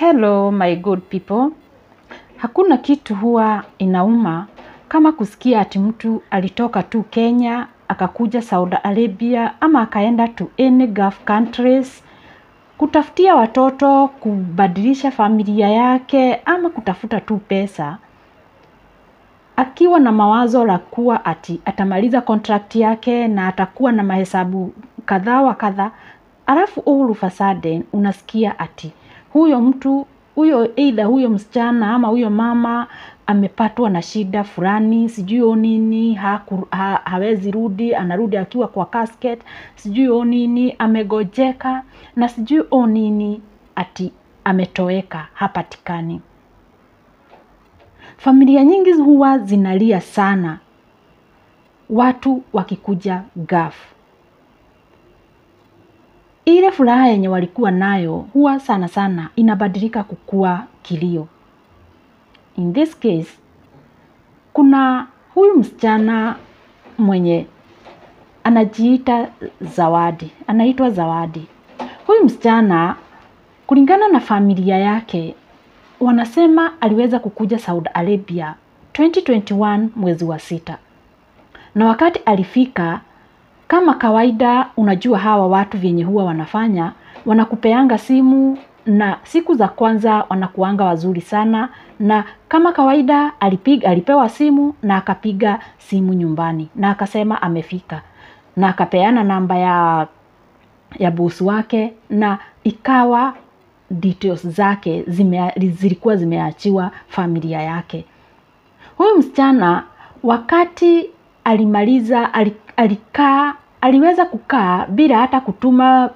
Hello my good people. Hakuna kitu huwa inauma kama kusikia ati mtu alitoka tu Kenya akakuja Saudi Arabia ama akaenda to any Gulf countries kutafutia watoto, kubadilisha familia yake ama kutafuta tu pesa akiwa na mawazo la kuwa ati atamaliza contract yake na atakuwa na mahesabu kadhaa wa kadhaa alafu all of a sudden unasikia ati huyo mtu huyo either huyo msichana ama huyo mama amepatwa na shida fulani, sijui o nini, ha, ha, hawezi rudi, anarudi akiwa kwa casket, sijui o nini, amegojeka na sijui o nini, ati ametoweka, hapatikani. Familia nyingi huwa zinalia sana watu wakikuja Gulf. Ile furaha yenye walikuwa nayo huwa sana sana inabadilika kukua kilio. In this case, kuna huyu msichana mwenye anajiita Zawadi, anaitwa Zawadi. Huyu msichana kulingana na familia yake wanasema aliweza kukuja Saudi Arabia 2021 mwezi wa sita, na wakati alifika, kama kawaida, unajua hawa watu vyenye huwa wanafanya, wanakupeanga simu na siku za kwanza wanakuanga wazuri sana, na kama kawaida alipiga, alipewa simu na akapiga simu nyumbani na akasema amefika, na akapeana namba ya ya bosi wake na ikawa details zake zime, zilikuwa zimeachiwa familia yake. Huyu msichana wakati alimaliza alikaa, aliweza kukaa bila hata kutuma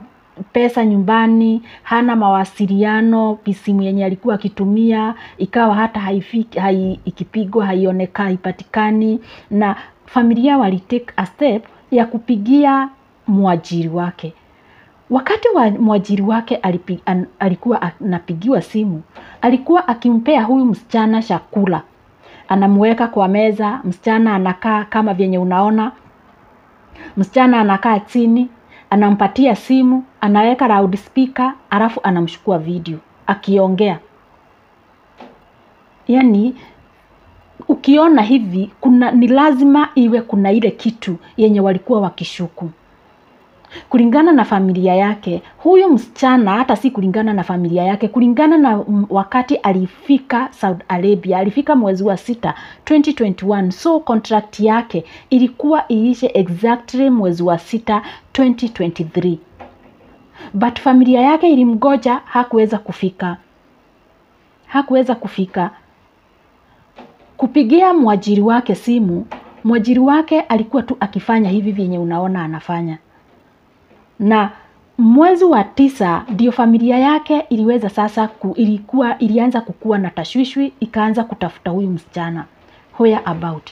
pesa nyumbani, hana mawasiliano, simu yenye alikuwa akitumia ikawa hata haifiki, hai, ikipigwa haioneka, haipatikani, na familia walitake a step ya kupigia mwajiri wake. Wakati wa mwajiri wake alipi, an, alikuwa anapigiwa simu, alikuwa akimpea huyu msichana chakula, anamweka kwa meza. Msichana anakaa kama vyenye unaona, msichana anakaa chini, anampatia simu, anaweka loudspeaker, alafu anamshukua video akiongea. Yani ukiona hivi, kuna ni lazima iwe kuna ile kitu yenye walikuwa wakishuku kulingana na familia yake huyu msichana, hata si kulingana na familia yake, kulingana na wakati alifika Saudi Arabia, alifika mwezi wa sita 2021, so contract yake ilikuwa iishe exactly mwezi wa sita 2023, but familia yake ilimgoja, hakuweza kufika, hakuweza kufika. Kupigia mwajiri wake simu. Mwajiri wake alikuwa tu akifanya hivi vyenye unaona anafanya na mwezi wa tisa ndio familia yake iliweza sasa ku, ilikuwa ilianza kukua na tashwishwi, ikaanza kutafuta huyu msichana hoya about,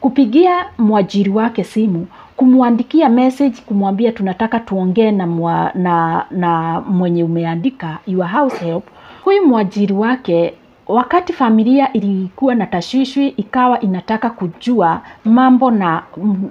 kupigia mwajiri wake simu, kumwandikia message, kumwambia tunataka tuongee na, mwa, na, na mwenye umeandika your house help. Huyu mwajiri wake wakati familia ilikuwa na tashwishwi, ikawa inataka kujua mambo na,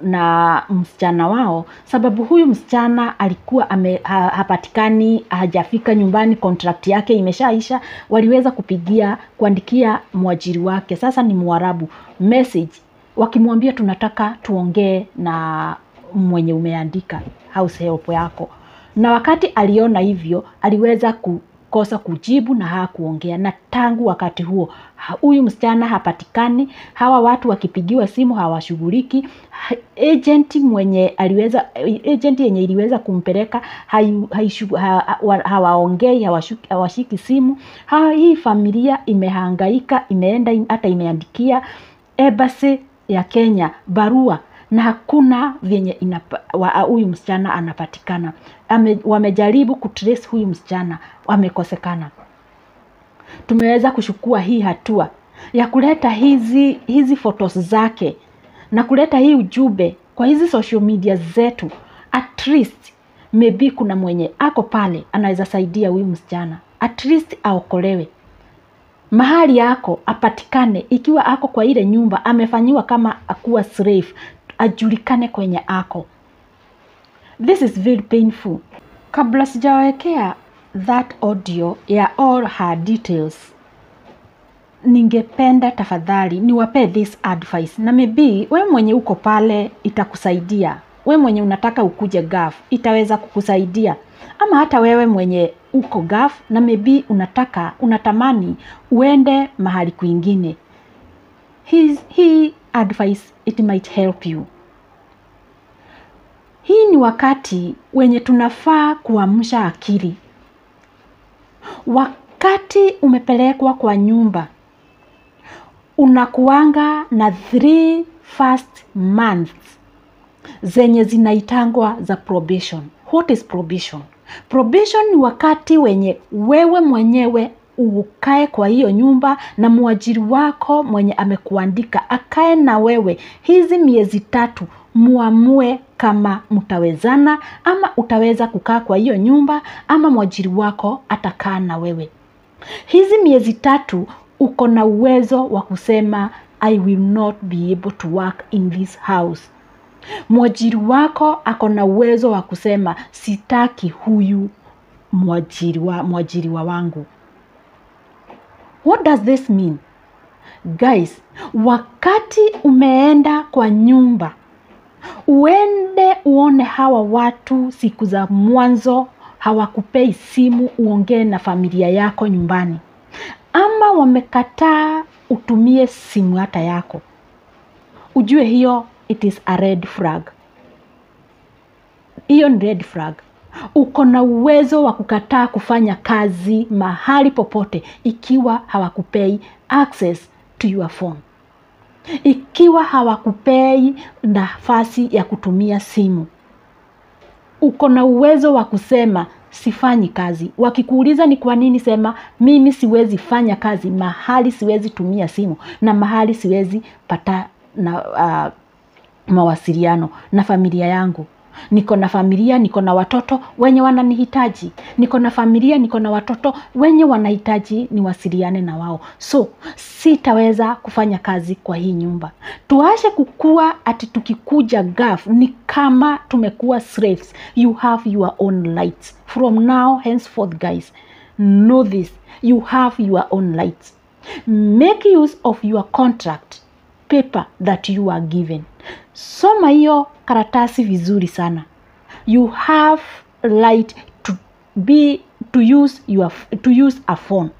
na msichana wao, sababu huyu msichana alikuwa ame, ha, hapatikani, hajafika nyumbani, kontrakti yake imeshaisha. Waliweza kupigia kuandikia mwajiri wake, sasa ni Mwarabu, message wakimwambia tunataka tuongee na mwenye umeandika house help yako, na wakati aliona hivyo aliweza ku kosa kujibu na hakuongea. Na tangu wakati huo huyu msichana hapatikani, hawa watu wakipigiwa simu hawashughuliki. Agent mwenye aliweza agent yenye iliweza kumpeleka hawaongei, hawashiki simu. Ha, hii familia imehangaika, imeenda hata imeandikia embassy ya Kenya barua na hakuna vyenye huyu msichana anapatikana. Ame, wamejaribu kutrace huyu msichana wamekosekana. Tumeweza kushukua hii hatua ya kuleta hizi hizi photos zake na kuleta hii ujumbe kwa hizi social media zetu, at least maybe kuna mwenye ako pale anaweza saidia huyu msichana, at least aokolewe. Mahali yako apatikane, ikiwa ako kwa ile nyumba amefanyiwa kama akuwa slave ajulikane kwenye ako. This is very painful. Kabla sijawekea that audio ya all her details ningependa tafadhali niwape this advice na maybe we mwenye uko pale itakusaidia we mwenye unataka ukuje gaf itaweza kukusaidia ama hata wewe mwenye uko gaf na maybe unataka unatamani uende mahali kwingine hii hii advice it might help you. Hii ni wakati wenye tunafaa kuamsha akili. Wakati umepelekwa kwa nyumba unakuanga na three first months zenye zinaitangwa za probation. What is probation? Probation ni wakati wenye wewe mwenyewe ukae kwa hiyo nyumba na mwajiri wako mwenye amekuandika akae na wewe. Hizi miezi tatu muamue kama mtawezana ama utaweza kukaa kwa hiyo nyumba ama mwajiri wako atakaa na wewe. Hizi miezi tatu uko na uwezo wa kusema i will not be able to work in this house. Mwajiri wako ako na uwezo wa kusema sitaki huyu mwajiriwa, mwajiriwa wangu what does this mean? Guys wakati umeenda kwa nyumba uende uone hawa watu siku za mwanzo hawakupei simu uongee na familia yako nyumbani. Ama wamekataa utumie simu hata yako. Ujue hiyo it is a red flag. Hiyo ni red flag uko na uwezo wa kukataa kufanya kazi mahali popote ikiwa hawakupei access to your phone. Ikiwa hawakupei nafasi ya kutumia simu. Uko na uwezo wa kusema sifanyi kazi. Wakikuuliza ni kwa nini sema mimi siwezi fanya kazi mahali siwezi tumia simu na mahali siwezi pata na uh, mawasiliano na familia yangu niko na familia niko na watoto wenye wananihitaji. Niko na familia niko na watoto wenye wanahitaji niwasiliane na wao. So sitaweza kufanya kazi kwa hii nyumba. Tuache kukua ati tukikuja gaf ni kama tumekuwa slaves. You have your own lights. From now henceforth guys know this. You have your own lights. Make use of your contract paper that you are given. Soma hiyo karatasi vizuri sana. You have right to be to use your to use a phone.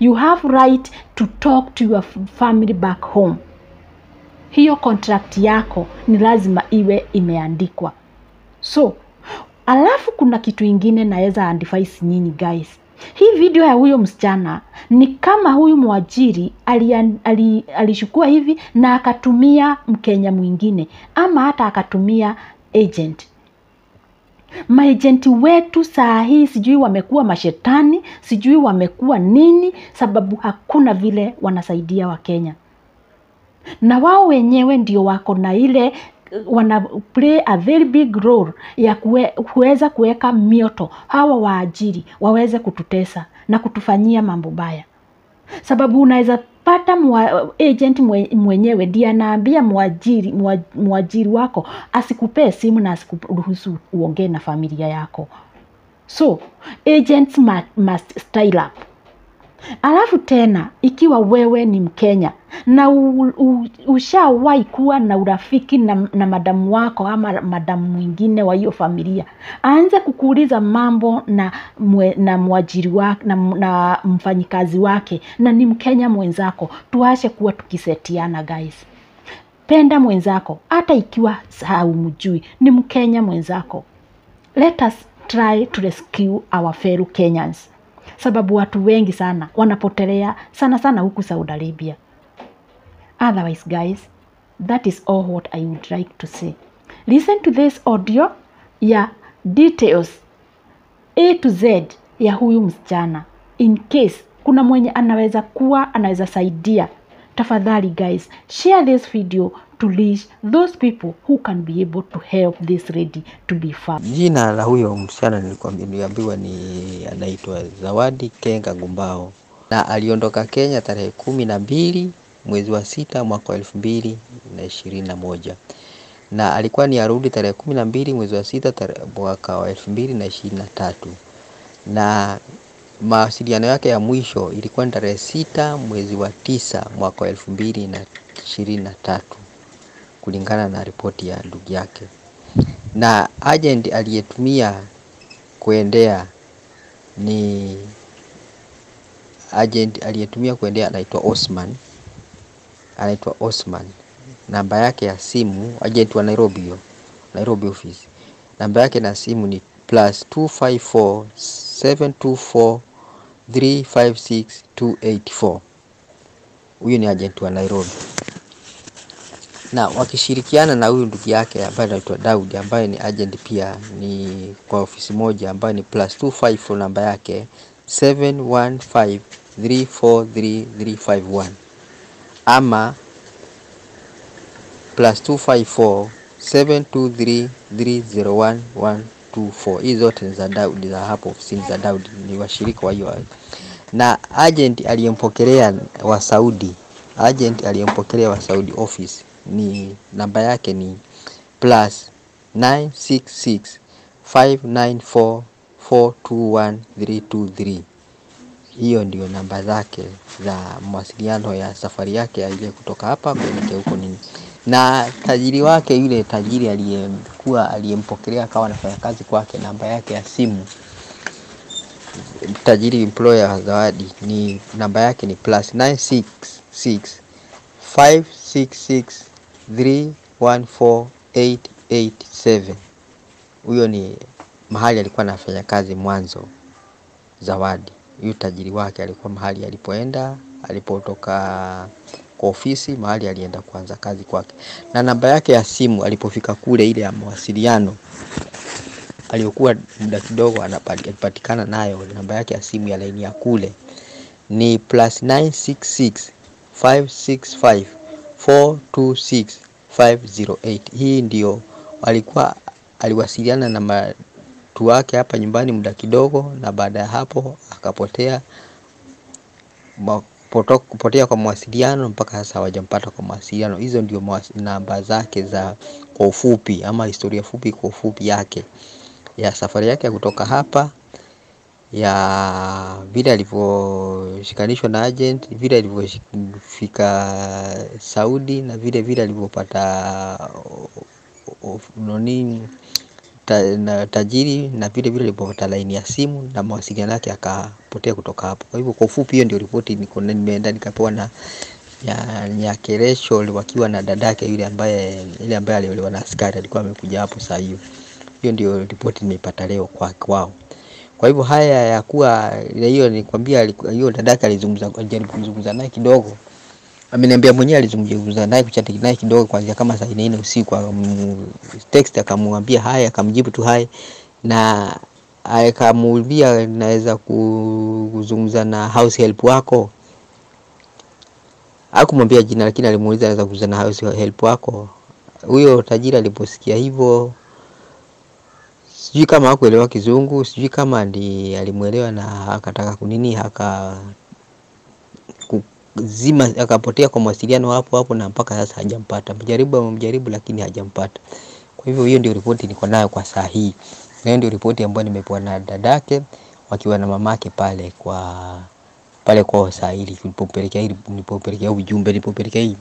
You have right to talk to your family back home. Hiyo contract yako ni lazima iwe imeandikwa. So alafu kuna kitu ingine naweza advise nyinyi guys hii video ya huyo msichana ni kama huyu mwajiri alishukua ali, ali hivi na akatumia mkenya mwingine ama hata akatumia agent. Maejenti wetu saa hii sijui wamekuwa mashetani sijui wamekuwa nini sababu hakuna vile wanasaidia wakenya. Na wao wenyewe ndio wako na ile wana play a very big role ya kuweza kuweka mioto hawa waajiri waweze kututesa na kutufanyia mambo baya. Sababu unaweza pata mwa, agent mwenyewe ndiye anaambia mwajiri, mwa, mwajiri wako asikupee simu na asikuruhusu uongee na familia yako. So agents must style up alafu tena ikiwa wewe ni mkenya na ushawahi kuwa na urafiki na, na madamu wako ama madamu mwingine wa hiyo familia aanze kukuuliza mambo na, mwe, na mwajiri wake na, na mfanyikazi wake na ni mkenya mwenzako tuache kuwa tukisetiana guys. Penda mwenzako hata ikiwa haumjui ni mkenya mwenzako. Let us try to rescue our fellow kenyans sababu watu wengi sana wanapotelea sana sana huku Saudi Arabia. Otherwise guys, that is all what I would like to say. Listen to this audio ya details A to Z ya huyu msichana in case kuna mwenye anaweza kuwa anaweza saidia. Tafadhali guys, share this video to reach those people who can be able to help this lady to be found. Jina la huyo msichana niliambiwa ni anaitwa Zawadi Kenga Gumbao, na aliondoka Kenya tarehe kumi na mbili mwezi wa sita mwaka wa elfu mbili na ishirini na moja. Na alikuwa ni arudi tarehe kumi na mbili mwezi wa sita mwaka wa elfu mbili na ishirini na tatu. Na mawasiliano yake ya mwisho ilikuwa ni tarehe sita mwezi wa tisa mwaka wa elfu mbili na ishirini na tatu kulingana na ripoti ya ndugu yake, na agent aliyetumia kuendea ni agent aliyetumia kuendea anaitwa Osman, anaitwa Osman. Namba yake ya simu agent wa Nairobi, hiyo Nairobi office, namba yake na simu ni plus 254 724 356 284. Huyu ni agent wa Nairobi na wakishirikiana na huyu ndugu yake ambaye anaitwa Daudi ambaye ni agent pia ni kwa ofisi moja ambayo ni plus 254 namba yake 715343351 ama plus 254 723301 Hizi zote ni za Daudi, za hapo ofisini za Daudi, ni washirika wa hiyo. Na agent aliyempokelea wa Saudi, agent aliyempokelea wa Saudi office ni namba yake ni plus 966 594 421323. Hiyo ndio namba zake za mawasiliano ya safari yake aile ile kutoka hapa kuelekea huko. Na tajiri wake yule tajiri aliyekuwa aliyempokelea akawa anafanya kazi kwake, namba yake ya simu tajiri employer wa Zawadi ni namba yake ni plus 966 566 314887. Huyo ni mahali alikuwa anafanya kazi mwanzo Zawadi. Huyu tajiri wake alikuwa mahali alipoenda alipotoka kwa ofisi, mahali alienda kuanza kazi kwake, na namba yake ya simu alipofika kule, ile ya mawasiliano aliyokuwa muda kidogo anapatikana nayo, namba yake ya simu ya laini ya kule ni plus 966 565 426 508. Hii ndio alikuwa aliwasiliana na mtu wake hapa nyumbani muda kidogo, na baada ya hapo akapotea kupotea kwa mawasiliano mpaka sasa hawajampata kwa mawasiliano. Hizo ndio namba zake za kwa ufupi, ama historia fupi kwa ufupi yake ya safari yake ya kutoka hapa, ya vile alivyoshikanishwa na agent, vile alivyofika Saudi, na vile vile alivyopata nini na tajiri, na vile vile alipopata laini ya simu na mawasiliano yake akapotea kutoka hapo. Kwa hivyo kwa ufupi, hiyo ndio ripoti niko nimeenda nikapewa na ya Nyakeresho wakiwa na dadake yule ambaye yule ambaye aliolewa na askari alikuwa amekuja hapo saa hiyo. Hiyo ndio ripoti nimeipata leo kwa kwao. Kwa hivyo haya ya kuwa hiyo nikwambia, hiyo dadake alizungumza, alijaribu kuzungumza naye kidogo, ameniambia mwenyewe alizungumza naye kuchati naye kidogo, kuanzia kama saa nne usiku, text akamwambia haya, akamjibu tu haya, na akamwambia naweza kuzungumza na house help wako. Hakumwambia jina, lakini alimuuliza naweza kuzungumza na house help wako. Huyo tajiri aliposikia hivyo sijui kama hakuelewa Kizungu, sijui kama ndi alimwelewa na akataka kunini aka kuzima akapotea kwa mawasiliano hapo hapo, na mpaka sasa hajampata. Mjaribu amemjaribu, lakini hajampata. Kwa hivyo hiyo ndio ripoti niko nayo kwa saa hii, na hiyo ndio ripoti ambayo nimepewa na dadake wakiwa na mamake pale kwa pale kwa saa hii, nilipopelekea hili nilipopelekea ujumbe nilipopelekea hii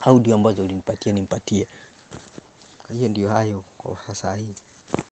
audio ambazo ulinipatia nimpatie. Hiyo ndio hayo kwa saa hii.